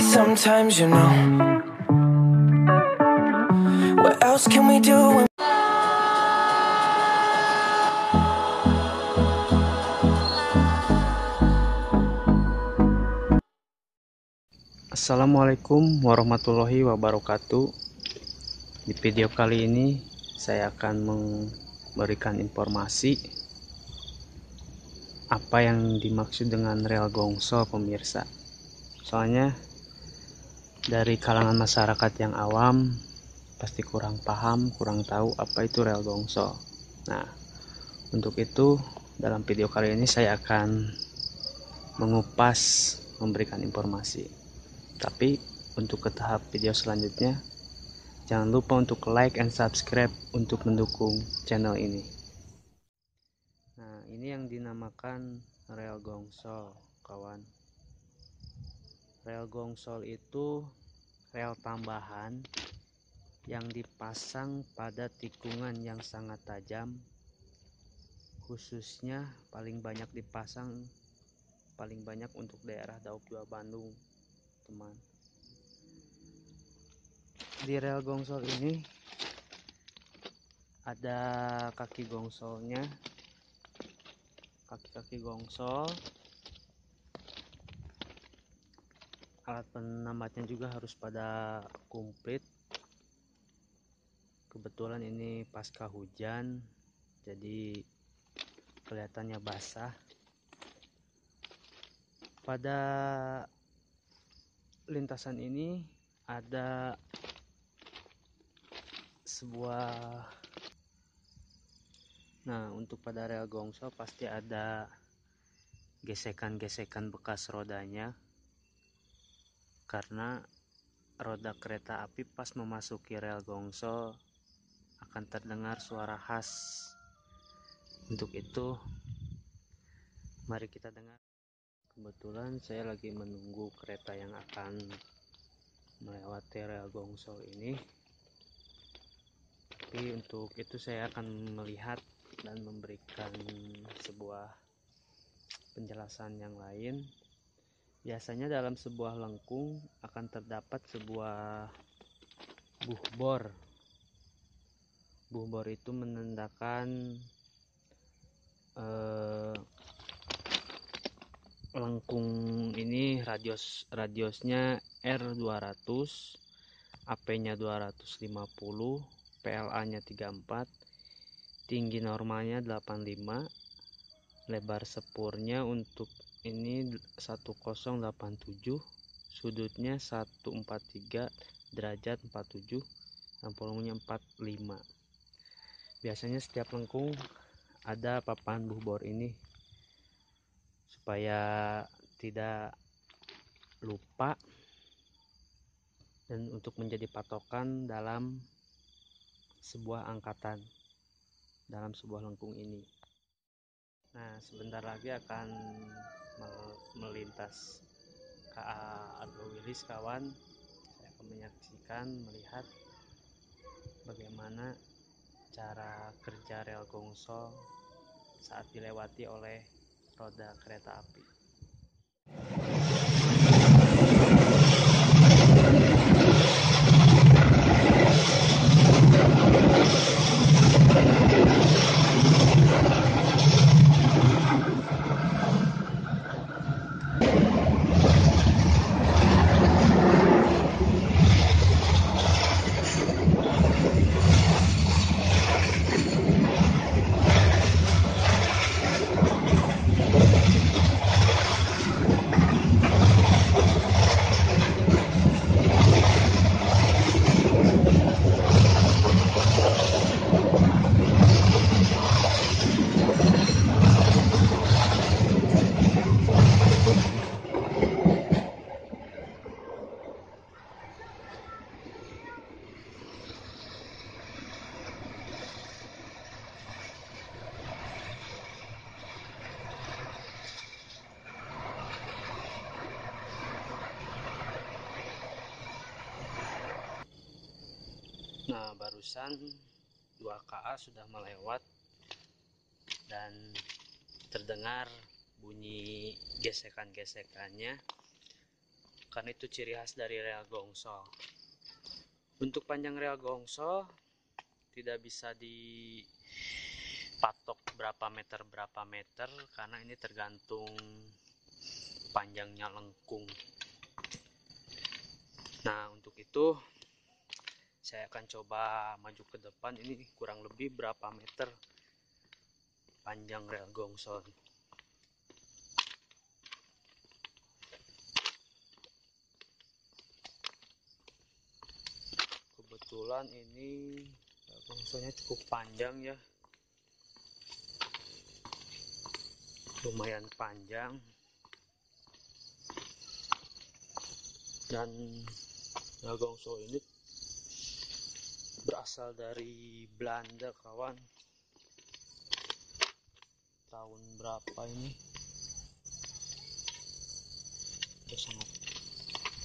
sometimes, you know. What else can we do? Assalamualaikum warahmatullahi wabarakatuh. Di video kali ini saya akan memberikan informasi apa yang dimaksud dengan rel gongso pemirsa. Soalnya dari kalangan masyarakat yang awam pasti kurang paham, kurang tahu apa itu rel gongso. Nah, untuk itu dalam video kali ini saya akan mengupas memberikan informasi. Tapi untuk ke tahap video selanjutnya, jangan lupa untuk like and subscribe untuk mendukung channel ini. Nah, ini yang dinamakan rel gongsol, kawan. Rel gongsol itu rel tambahan yang dipasang pada tikungan yang sangat tajam. Khususnya paling banyak dipasang paling banyak untuk daerah Dauk 2 Bandung teman. Di rel gongsol ini ada kaki gongsolnya kaki-kaki gongsol alat penambatnya juga harus pada komplit kebetulan ini pasca hujan jadi kelihatannya basah. Pada lintasan ini ada sebuah nah untuk pada rel gongso pasti ada gesekan-gesekan bekas rodanya karena roda kereta api pas memasuki rel gongso akan terdengar suara khas. Untuk itu mari kita dengar. Kebetulan saya lagi menunggu kereta yang akan melewati rel gongsol ini. Tapi untuk itu saya akan melihat dan memberikan sebuah penjelasan yang lain biasanya dalam sebuah lengkung akan terdapat sebuah buh bor. Buh bor itu menandakan eh, lengkung ini radius radiusnya R200 AP-nya 250 PLA-nya 34 tinggi normalnya 85 lebar sepurnya untuk ini 1087 sudutnya 143 derajat 47 dan volumenya 45 biasanya setiap lengkung ada papan buh bor ini supaya tidak lupa dan untuk menjadi patokan dalam sebuah angkatan dalam sebuah lengkung ini. Nah sebentar lagi akan melintas KA Argo Wilis kawan saya akan menyaksikan melihat bagaimana cara kerja rel gongso saat dilewati oleh roda kereta api. Nah, barusan 2KA sudah melewat dan terdengar bunyi gesekan-gesekannya karena itu ciri khas dari rel gongso untuk panjang rel gongso tidak bisa dipatok berapa meter berapa meter karena ini tergantung panjangnya lengkung. Nah untuk itu saya akan coba maju ke depan. Ini kurang lebih berapa meter panjang rel gongso kebetulan ini rel gongsonya cukup panjang ya. Lumayan panjang. Dan rel gongso ini berasal dari Belanda kawan. Tahun berapa ini? Udah sangat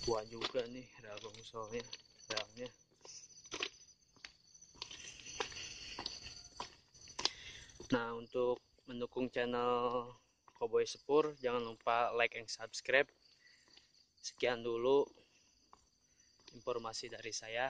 tua juga nih rel gongsonya relnya nah untuk mendukung channel Cowboy Sepur jangan lupa like and subscribe. Sekian dulu informasi dari saya